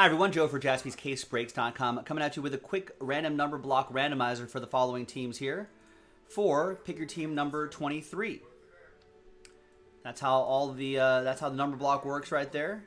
Hi everyone, Joe for jaspyscasebreaks.com coming at you with a quick random number block randomizer for the following teams here. For pick your team number 23. That's how all the uh, that's how the number block works right there.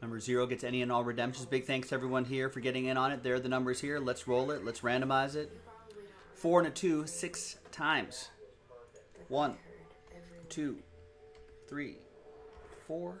Number zero gets any and all redemptions. Big thanks to everyone here for getting in on it. There are the numbers here. Let's roll it. Let's randomize it. Four and a two, six times. One, two, three, four,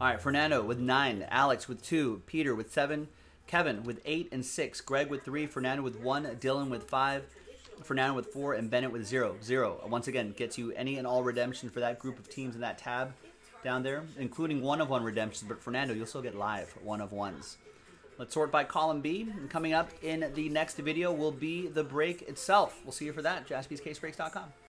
All right, Fernando with nine, Alex with two, Peter with seven, Kevin with eight and six, Greg with three, Fernando with one, Dylan with five, Fernando with four, and Bennett with zero. Zero, once again, gets you any and all redemption for that group of teams in that tab down there, including one of one redemptions. But Fernando, you'll still get live one of ones. Let's sort by column B. And coming up in the next video will be the break itself. We'll see you for that. JaspysCaseBreaks.com.